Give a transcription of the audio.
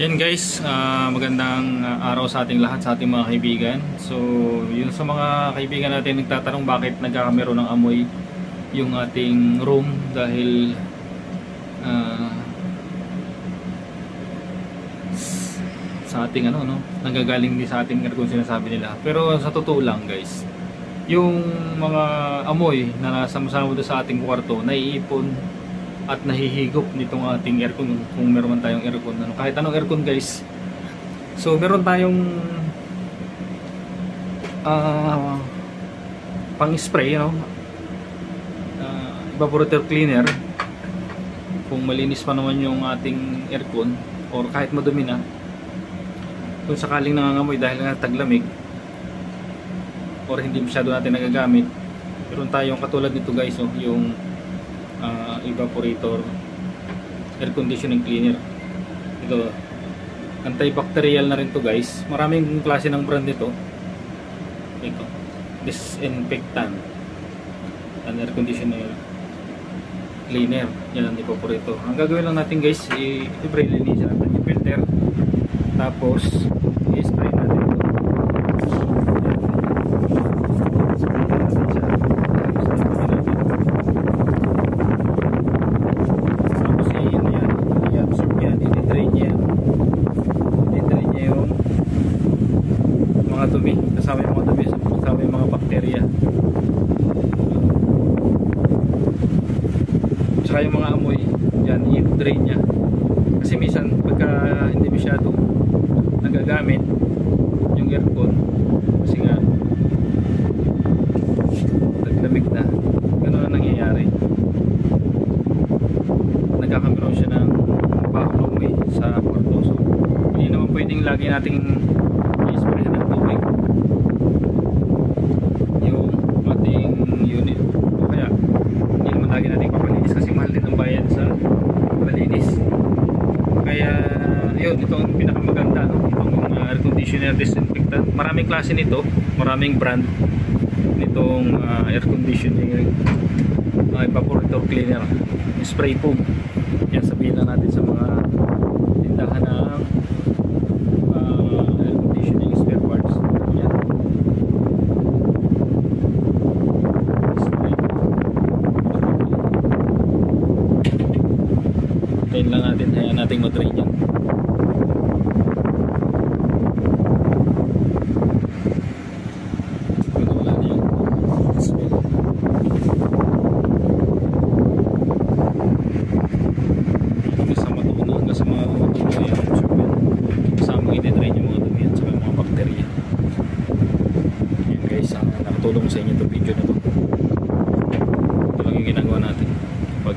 Yan guys, ah, magandang ah, araw sa ating lahat, sa ating mga kaibigan. So, yun sa mga kaibigan natin nagtatanong bakit nagkakamero ng amoy yung ating room dahil ah, s- sa ating ano no, nanggagaling din sa ating kung sinasabi nila. Pero sa totoo lang guys, yung mga amoy na nasa masama sa ating kwarto, naiipon at nahihigop nitong ating aircon kung meron man tayong aircon ano, kahit anong aircon guys. So meron tayong ah pang spray you know, ah, evaporator cleaner. Kung malinis pa naman yung ating aircon or kahit madumi na kung sakaling nangangamoy dahil nga taglamig or hindi masyado natin nagagamit meron tayong katulad nito guys oh, yung ah, evaporator air conditioning cleaner ito antibacterial na rin to guys maraming klase ng brand nito ito disinfectant and air conditioner cleaner yan ang evaporator ang gagawin lang natin guys i-spray linisin natin yung filter tapos i-spray natin ito Spray natin siya. Tapos i-spray natin. Tapos i ano yan, i-absorb yan, i-drain niya yan. I-drain niya yung mga dumi, kasama yung mga dumi, kasama bakterya. Tsaka yung mga amoy, yan, i-drain niya. Kasi minsan, pagka hindi masyado nagagamit yung aircon, kasi nga, naglamig na, ganun ang nangyayari nagkakameron siya ng baho amoy sa kwarto. So, hindi naman pwedeng lagi nating i-spray ng tubig yung ating unit. O kaya, hindi naman lagi nating papalinis kasi mahal din ang bayad sa palinis. Kaya, yun, ito ang pinakamaganda. No? Itong uh, air conditioner disinfectant. Maraming klase nito, maraming brand nitong uh, air conditioning uh, evaporator cleaner spray foam yan sabihin lang natin sa mga tindahan ng uh, air conditioning spare parts yan spray Tayin lang natin hayaan natin matrain yan ko sa inyo itong video na to. Ito lang yung ginagawa natin. Pag